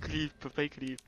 clipa, pai clipa.